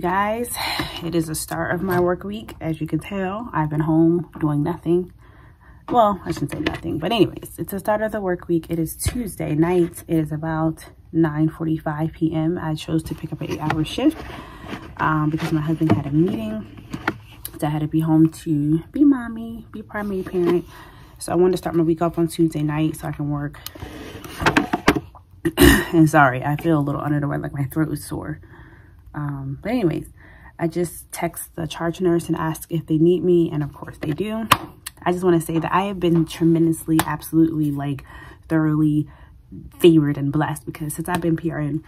You guys, it is the start of my work week. As you can tell, I've been home doing nothing. Well, I shouldn't say nothing, but anyways, it's the start of the work week. It is Tuesday night. It is about 9.45 p.m. I chose to pick up an eight-hour shift um, because my husband had a meeting. So I had to be home to be mommy, be primary parent. So I wanted to start my week off on Tuesday night so I can work and sorry, I feel a little under the weather, like my throat is sore. Um, but anyways, I just text the charge nurse and ask if they need me. And of course they do. I just want to say that I have been tremendously, absolutely like thoroughly favored and blessed because since I've been PRN,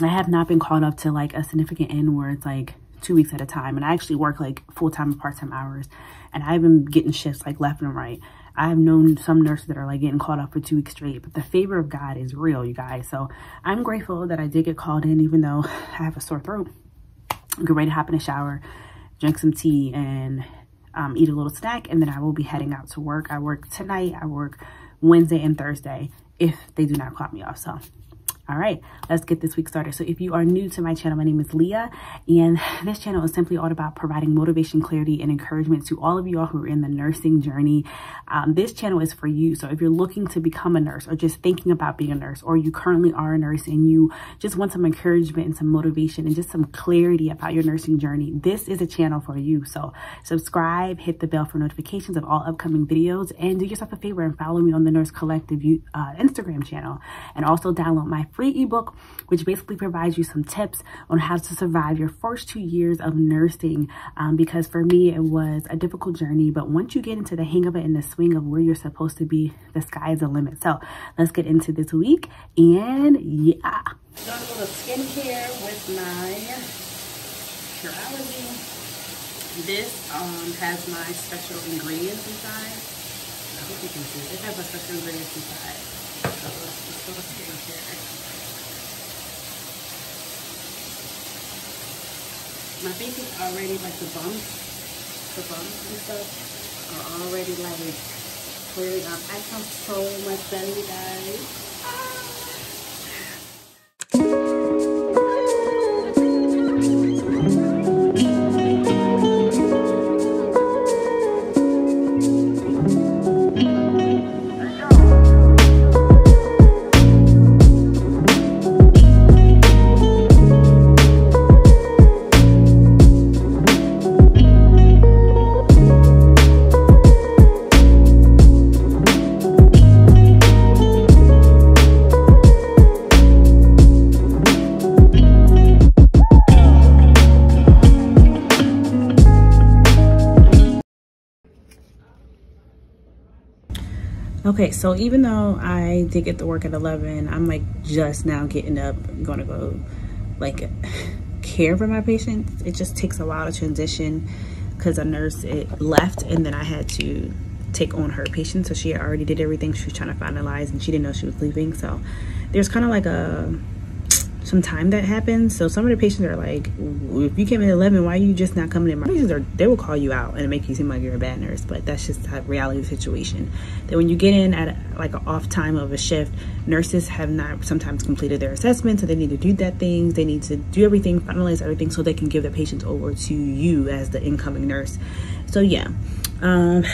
I have not been called up to like a significant end where it's like two weeks at a time. And I actually work like full-time and part-time hours. And I've been getting shifts like left and right. I've known some nurses that are like getting called up for two weeks straight, but the favor of God is real, you guys. So I'm grateful that I did get called in, even though I have a sore throat. Get ready to hop in the shower, drink some tea, and um, eat a little snack, and then I will be heading out to work. I work tonight, I work Wednesday and Thursday if they do not call me off. So all right, let's get this week started. So if you are new to my channel, my name is Leah, and this channel is simply all about providing motivation, clarity, and encouragement to all of you all who are in the nursing journey. Um, this channel is for you. So if you're looking to become a nurse or just thinking about being a nurse, or you currently are a nurse and you just want some encouragement and some motivation and just some clarity about your nursing journey, this is a channel for you. So subscribe, hit the bell for notifications of all upcoming videos, and do yourself a favor and follow me on the Nurse Collective uh, Instagram channel. And also download my free ebook, which basically provides you some tips on how to survive your first two years of nursing. Um, because for me, it was a difficult journey, but once you get into the hang of it and the swing of where you're supposed to be, the sky is the limit. So let's get into this week. And yeah. Doing a little skincare with my Curology. This um, has my special ingredients inside. I hope you can see it. It has my special ingredients inside. So let's just go to skincare. My face is already like the bumps, the bumps and stuff are already like clearing up. I so much you guys. Okay, so even though I did get to work at 11, I'm like just now getting up, gonna go like care for my patients. It just takes a while to transition because a nurse it left and then I had to take on her patient. So she already did everything she was trying to finalize and she didn't know she was leaving. So there's kind of like a some time that happens. So some of the patients are like, if you came in at 11, why are you just not coming in? My patients are, they will call you out and make you seem like you're a bad nurse, but that's just the reality of the situation. That when you get in at a, like an off time of a shift, nurses have not sometimes completed their assessment, so they need to do that things. They need to do everything, finalize everything, so they can give the patients over to you as the incoming nurse. So yeah, um,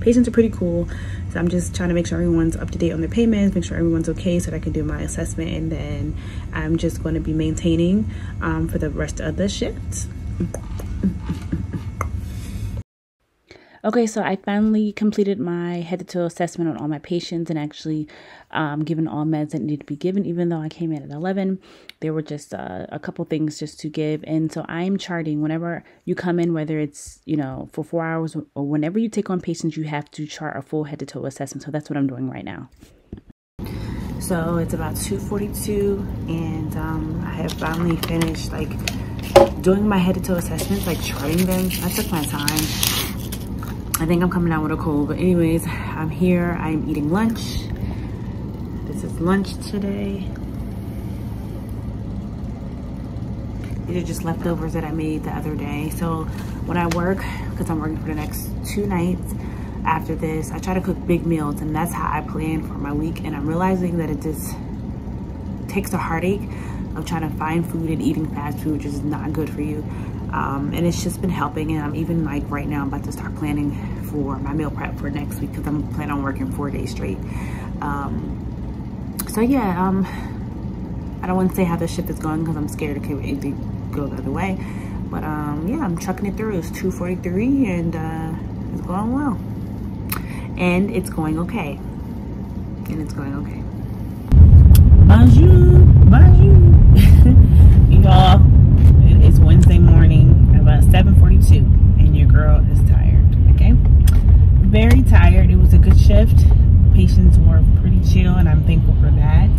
patients are pretty cool. So I'm just trying to make sure everyone's up to date on their payments, make sure everyone's okay so that I can do my assessment. And then I'm just going to be maintaining um, for the rest of the shift. Okay, so I finally completed my head to toe assessment on all my patients and actually um, given all meds that needed to be given. Even though I came in at 11, there were just uh, a couple things just to give. And so I'm charting whenever you come in, whether it's, you know, for four hours or whenever you take on patients, you have to chart a full head to toe assessment. So that's what I'm doing right now. So it's about 2.42 and um, I have finally finished like doing my head to toe assessments, like charting them. I took my time I think I'm coming out with a cold, but anyways, I'm here. I'm eating lunch. This is lunch today. These are just leftovers that I made the other day. So when I work, because I'm working for the next two nights after this, I try to cook big meals and that's how I plan for my week. And I'm realizing that it just takes a heartache of trying to find food and eating fast food, which is not good for you. Um, and it's just been helping. And I'm even like right now, I'm about to start planning for my meal prep for next week because I'm planning on working four days straight. Um, so yeah, um, I don't want to say how the shift is going because I'm scared it could go the other way. But um, yeah, I'm trucking it through. It's 2:43 and uh, it's going well. And it's going okay. And it's going okay. Bonjour, bonjour. Y'all, it's Wednesday morning, about 7:42, and your girl is tired. Okay, very tired. It was a good shift. Patients were pretty chill, and I'm thankful for that.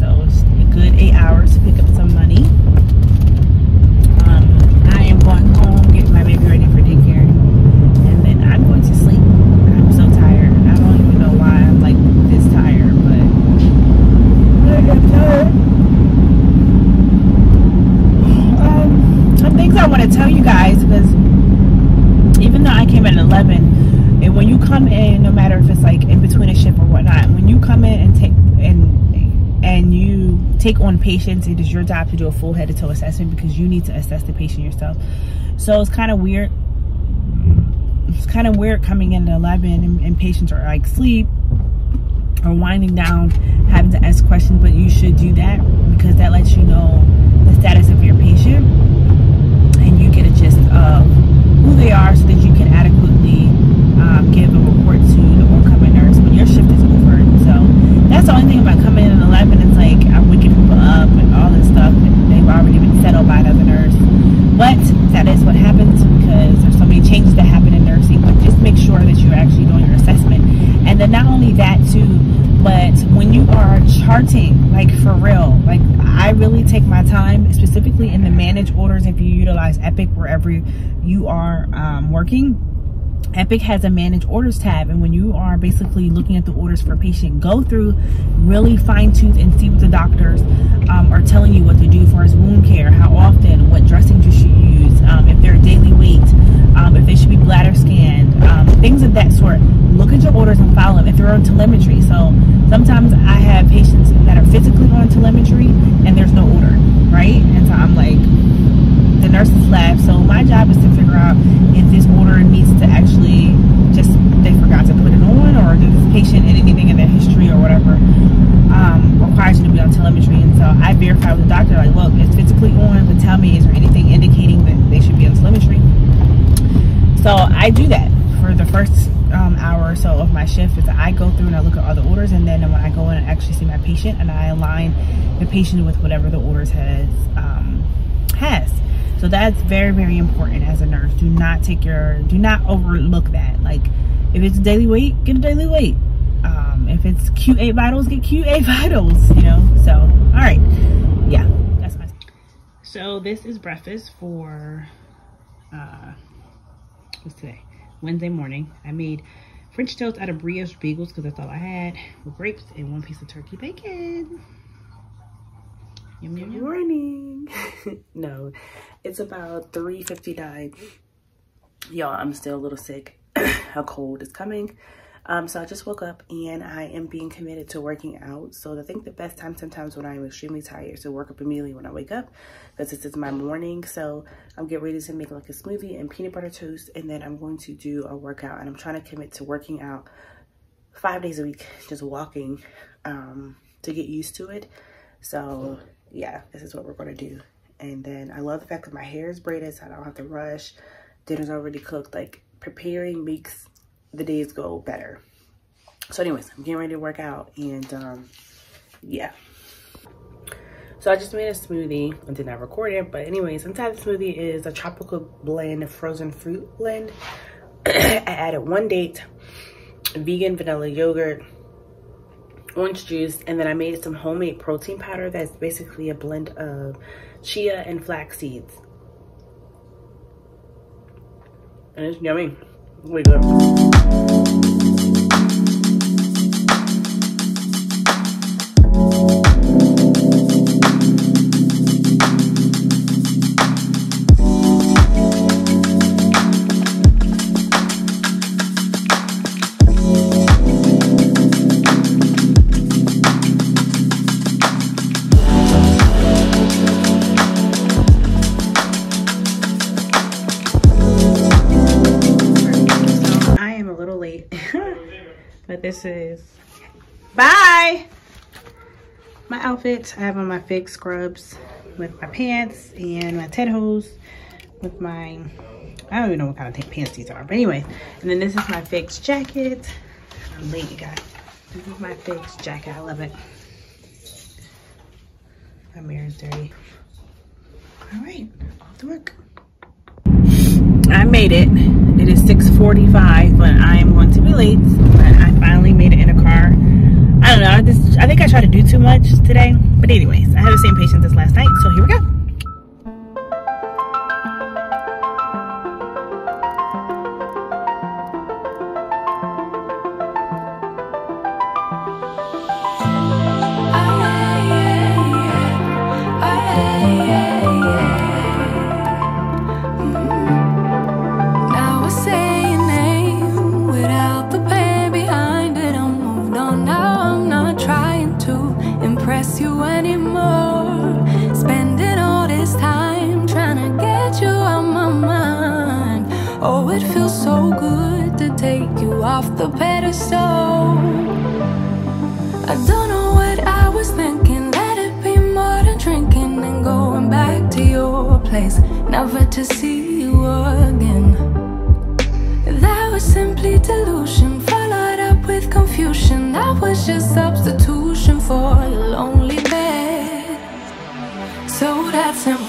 So it's a good eight hours to pick up some money. Um, I am going home, getting my baby ready for daycare, and then I'm going to sleep. I'm so tired. I don't even know why I'm like this tired, but I'm tired. Um, some things I want to tell you guys because even though I came at 11, and when you come in, no matter if it's like in between a shift or whatnot, when you come in and take and and you take on patients, it is your job to do a full head to toe assessment because you need to assess the patient yourself. So it's kind of weird. It's kind of weird coming in at 11 and, and patients are like sleep or winding down, having to ask questions, but you should do that because that lets you know the status of your patient and you get a gist of who they are so that you can adequately um, give a report to the oncoming nurse when your shift is over. So that's the only thing about coming in at 11. It's like I'm waking people up and all this stuff. And they've already been settled by another nurse. But that is what happens because there's so many changes that happen in nursing. But just make sure that you're actually doing your assessment. And then not only that too, but when you are charting, like for real, like I really take my time, specifically in the manage orders if you utilize Epic wherever you are um, working Epic has a manage orders tab, and when you are basically looking at the orders for a patient, go through, really fine tooth, and see what the doctors um, are telling you what to do for his wound care, how often, what dressings you should use, um, if they're daily weight, um, if they should be bladder scanned, um, things of that sort. Look at your orders and follow them if they're on telemetry. So sometimes I have patients physically on telemetry and there's no order, right? And so I'm like, the nurse's lab. So my job is to figure out if this order needs to actually just they forgot to put it on, or does this patient and anything in their history or whatever um, requires you to be on telemetry. And so I verify with the doctor, like, look, it's physically on, but tell me, is there anything indicating that they should be on telemetry? So I do that for the first um, hour or so of my shift. Is I go through and I look at all the orders, and then when I go in and actually see my patient, and I align the patient with whatever the orders has um, has. So that's very, very important as a nurse. Do not take your, do not overlook that. Like if it's daily weight, get a daily weight. Um, if it's Q8 vitals, get Q8 vitals, you know? So, all right. Yeah, that's my, so this is breakfast for, uh, what's today? Wednesday morning. I made French toast out of brioche bagels because that's all I had with grapes and one piece of turkey bacon. Yum, yum, yum. Good morning. no, it's about 3.59. Y'all, I'm still a little sick. How cold is coming. Um, so I just woke up and I am being committed to working out. So I think the best time sometimes when I'm extremely tired to work up immediately when I wake up because this is my morning. So I'm getting ready to make like a smoothie and peanut butter toast and then I'm going to do a workout and I'm trying to commit to working out five days a week, just walking um, to get used to it. So yeah, this is what we're going to do. And then I love the fact that my hair is braided so I don't have to rush. Dinner's already cooked. Like preparing makes the days go better. So anyways, I'm getting ready to work out and um, yeah. So I just made a smoothie I did not record it. But anyways, inside the smoothie is a tropical blend frozen fruit blend. I added one date, vegan vanilla yogurt, orange juice, and then I made some homemade protein powder that's basically a blend of chia and flax seeds. And it's yummy. Really good. This is, bye! My outfit, I have on my fake scrubs with my pants and my Ted hose with my, I don't even know what kind of pants these are. But anyway, and then this is my FIGS jacket. I'm late, you guys. This is my FIGS jacket, I love it. My mirror's dirty. All right, off to work. I made it. It is 6.45, but I am going to be late. Finally made it in a car. I don't know, I just I think I tried to do too much today. But anyways, I had the same patience as last night, so here we go. Never to see you again. That was simply delusion, followed up with confusion. That was just substitution for a lonely bed. So that's impressive,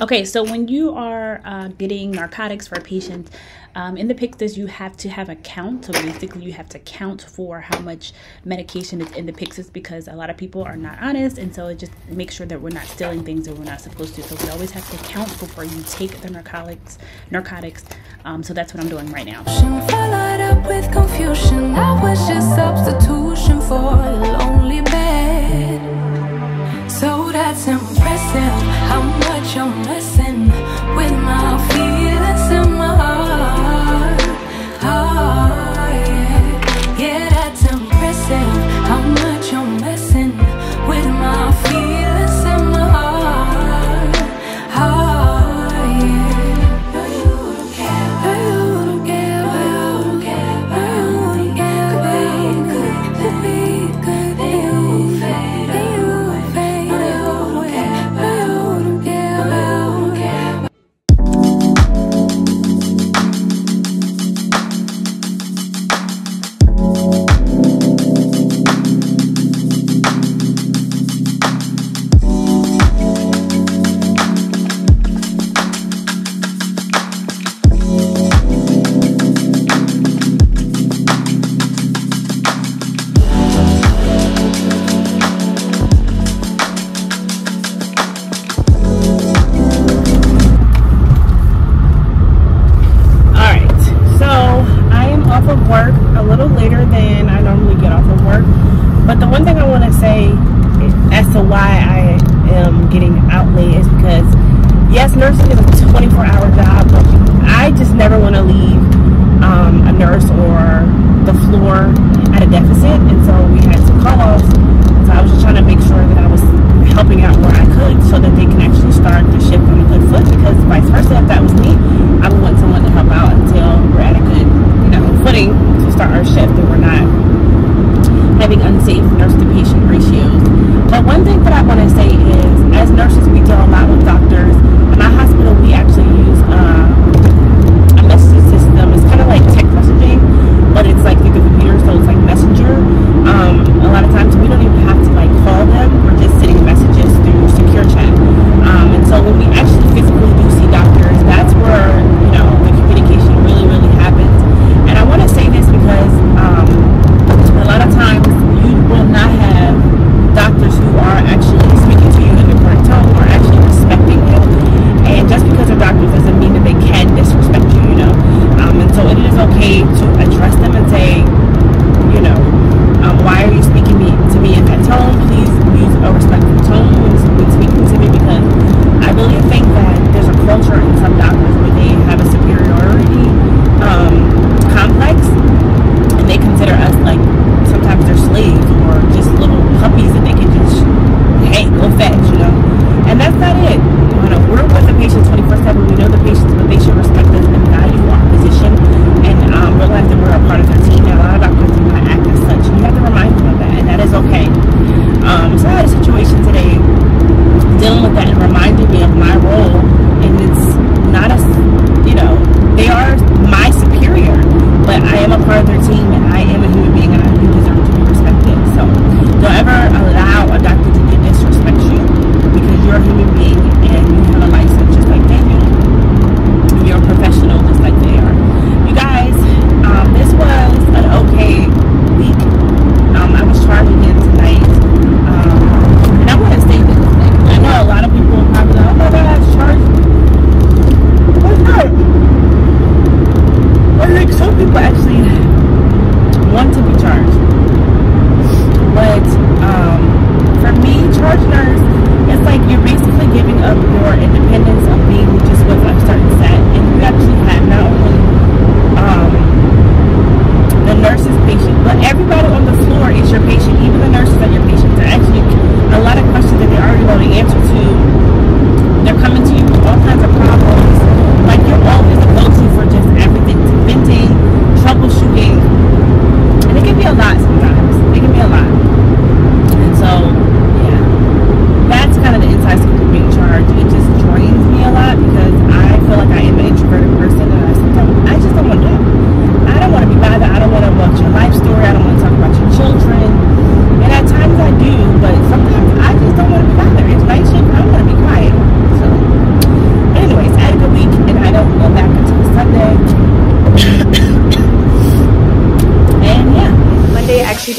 Okay, so when you are uh, getting narcotics for a patient, um, in the Pyxis, you have to have a count. So basically, you have to count for how much medication is in the Pyxis because a lot of people are not honest. And so it just makes sure that we're not stealing things that we're not supposed to. So we always have to count before you take the narcotics. Narcotics. Um, so that's what I'm doing right now. So that's impressive how much you're messing with my feelings and my heart. Oh, nurse to patient ratios. But one thing that I want to say is as nurses we deal a lot with doctors.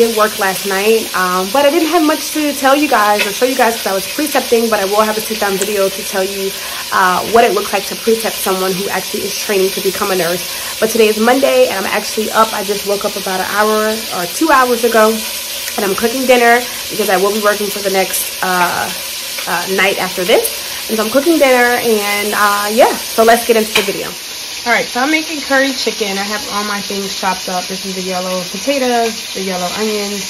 Did work last night, um, but I didn't have much to tell you guys or show you guys because I was precepting, but I will have a sit down video to tell you uh, what it looks like to precept someone who actually is training to become a nurse. But today is Monday and I'm actually up. I just woke up about an hour or two hours ago and I'm cooking dinner because I will be working for the next uh, uh, night after this. And so I'm cooking dinner and uh, yeah, so let's get into the video. All right, so I'm making curry chicken. I have all my things chopped up. This is the yellow potatoes, the yellow onions.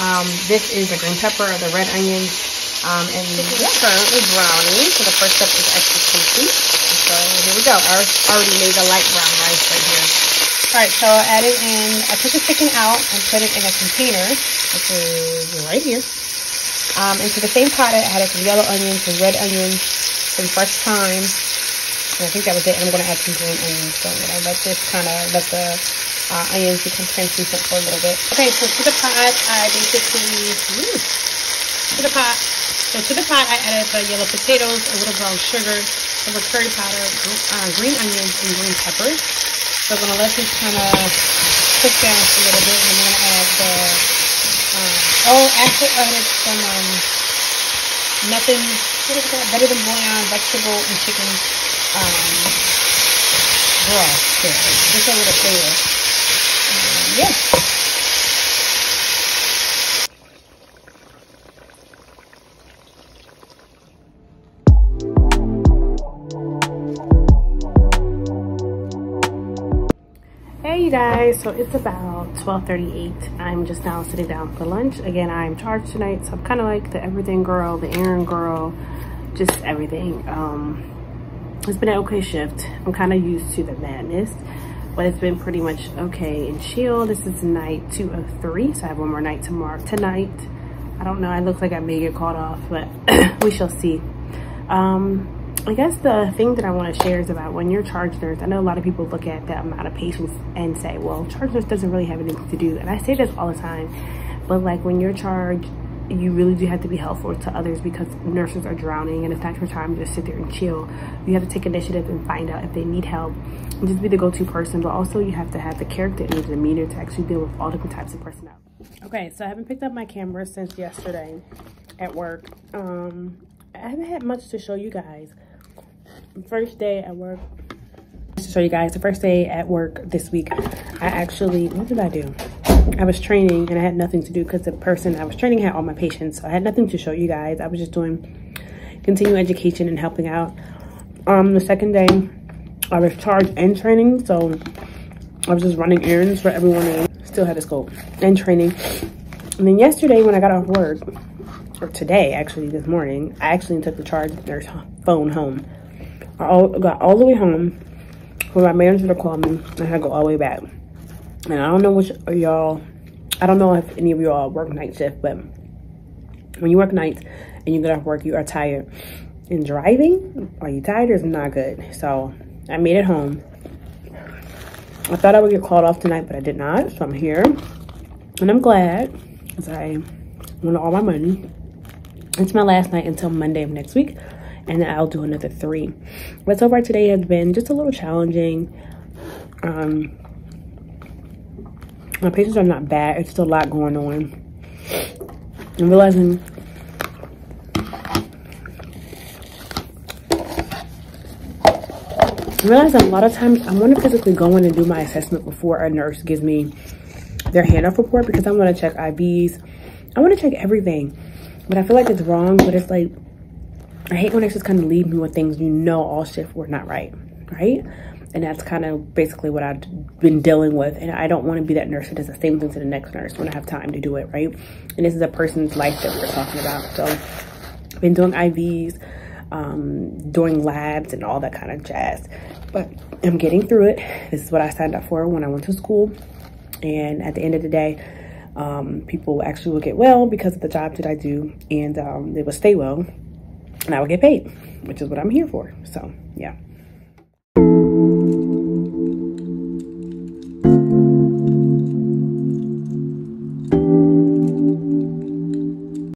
Um, this is the green pepper or the red onions. Um, and this is currently browning. So the first step is actually complete. So here we go. I already made the light brown rice right here. All right, so I added in, I took the chicken out and put it in a container, which is right here. Um, into the same pot, I added some yellow onions, some red onions, some fresh thyme, and I think that was it. I'm going to add some green onions. So I'm going to let this kind of, let the uh, onions become translucent for a little bit. Okay, so to the pot, I basically, ooh, to the pot. So to the pot, I added the yellow potatoes, a little brown sugar, some curry powder, uh, green onions, and green peppers. So I'm going to let this kind of cook down a little bit. And I'm going to add the, uh, oh, actually I added some, um, nothing, what is that? Better than bouillon, vegetable, and chicken um, broth there. Just a little flavor. Um. Hey guys, so it's about 12.38. I'm just now sitting down for lunch. Again, I'm charged tonight, so I'm kind of like the everything girl, the errand girl, just everything. Um, it's been an okay shift. I'm kind of used to the madness, but it's been pretty much okay and chill. This is night two of three, so I have one more night tomorrow. Tonight, I don't know. I look like I may get called off, but we shall see. Um, I guess the thing that I want to share is about when you're charge nurse. I know a lot of people look at the amount of patients and say, well, charge nurse doesn't really have anything to do. And I say this all the time, but like when you're charged, you really do have to be helpful to others because nurses are drowning and it's not your time to just sit there and chill. You have to take initiative and find out if they need help and just be the go-to person. But also you have to have the character and the demeanor to actually deal with all different types of personality. Okay, so I haven't picked up my camera since yesterday at work. Um, I haven't had much to show you guys. First day at work. To show you guys the first day at work this week. I actually, what did I do? I was training and I had nothing to do because the person I was training had all my patients. So I had nothing to show you guys. I was just doing continuing education and helping out. Um, the second day, I was charged and training. So I was just running errands for everyone and still had a scope and training. And then yesterday when I got off work, or today actually this morning, I actually took the charge nurse phone home. I all, got all the way home for my manager called me. And I had to go all the way back. And I don't know which y'all, I don't know if any of y'all work night shift, but when you work nights and you get off work, you are tired. And driving, are you tired is not good. So I made it home. I thought I would get called off tonight, but I did not. So I'm here. And I'm glad because I won all my money. It's my last night until Monday of next week. And then I'll do another three. But so far today has been just a little challenging. Um, my patients are not bad. It's still a lot going on. I'm realizing I realize a lot of times I want to physically go in and do my assessment before a nurse gives me their handoff report because I want to check IVs. I want to check everything. But I feel like it's wrong, but it's like, I hate when nurses kind of leave me with things you know all shift were not right, right? And that's kind of basically what I've been dealing with. And I don't want to be that nurse who does the same thing to the next nurse when I have time to do it, right? And this is a person's life that we're talking about. So I've been doing IVs, um, doing labs and all that kind of jazz. But I'm getting through it. This is what I signed up for when I went to school. And at the end of the day, um, people actually will get well because of the job that I do and um, they will stay well and I will get paid, which is what I'm here for. So, yeah.